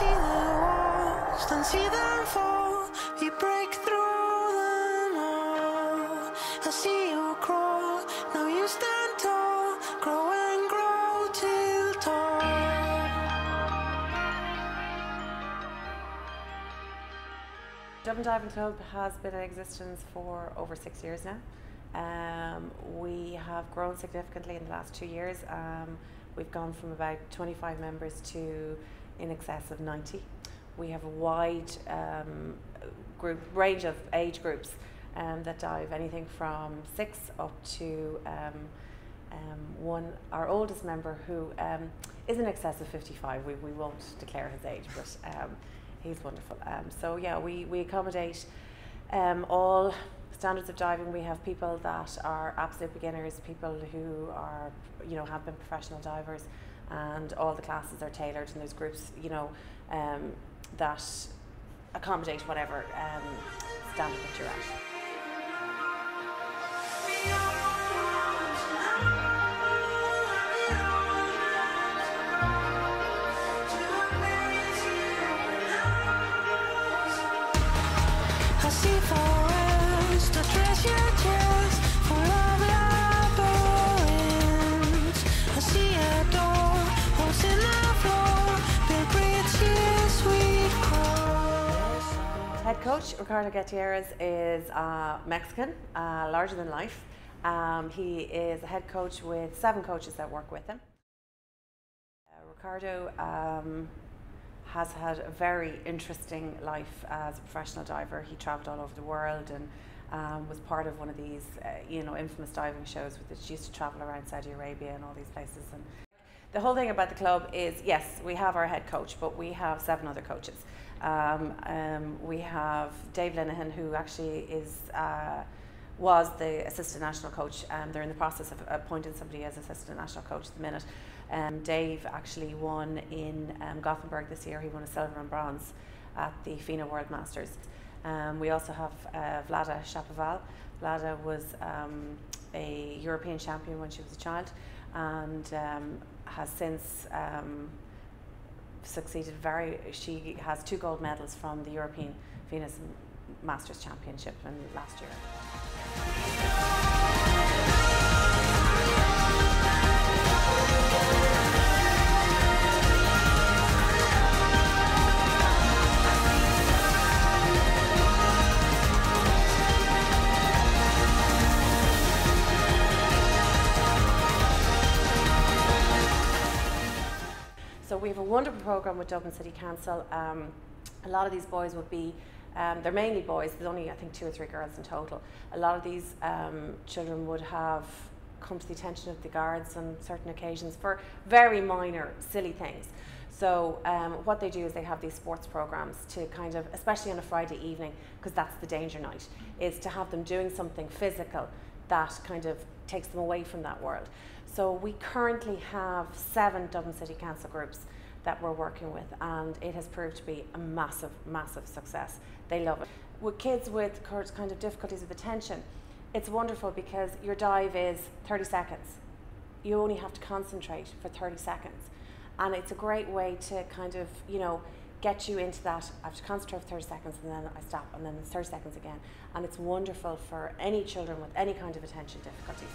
see the walls, don't see them fall. We break through them all. I see you crawl, now you stand tall. Grow and grow till tall. Dublin Diving Club has been in existence for over six years now. Um, we have grown significantly in the last two years. Um, we've gone from about 25 members to in excess of 90. We have a wide um, group range of age groups um, that dive anything from six up to um, um, one, our oldest member who um, is in excess of 55. We, we won't declare his age, but he's wonderful. So yeah, we, we accommodate all standards of diving. We have people that are absolute beginners, people who are, you know, have been professional divers, and all the classes are tailored. And there's groups, you know, um, that accommodate whatever um, standard that you're at. Ricardo Gutierrez is uh, Mexican, uh, larger than life. Um, he is a head coach with seven coaches that work with him. Uh, Ricardo um, has had a very interesting life as a professional diver. He travelled all over the world and um, was part of one of these, uh, you know, infamous diving shows which used to travel around Saudi Arabia and all these places. And the whole thing about the club is yes, we have our head coach, but we have seven other coaches. Um, um, we have Dave Linehan, who actually is uh, was the assistant national coach. Um, they're in the process of appointing somebody as assistant national coach at the minute. Um, Dave actually won in um, Gothenburg this year. He won a silver and bronze at the FINA World Masters. Um, we also have uh, Vlada Shapoval. Vlada was a European champion when she was a child and has since succeeded very. She has two gold medals from the European Venus Masters Championship in last year. Have a wonderful program with Dublin City Council. Um, a lot of these boys would be, um, they're mainly boys. There's only I think two or three girls in total. A lot of these um, children would have come to the attention of the guards on certain occasions for very minor, silly things. So um, what they do is they have these sports programs to kind of, especially on a Friday evening, because that's the danger night, is to have them doing something physical that kind of takes them away from that world. So we currently have seven Dublin City Council groups that we're working with, and it has proved to be a massive, massive success. They love it. With kids with kind of difficulties with attention, it's wonderful because your dive is 30 seconds. You only have to concentrate for 30 seconds. And it's a great way to kind of, you know, get you into that. I have to concentrate for 30 seconds and then I stop and then it's 30 seconds again. And it's wonderful for any children with any kind of attention difficulties.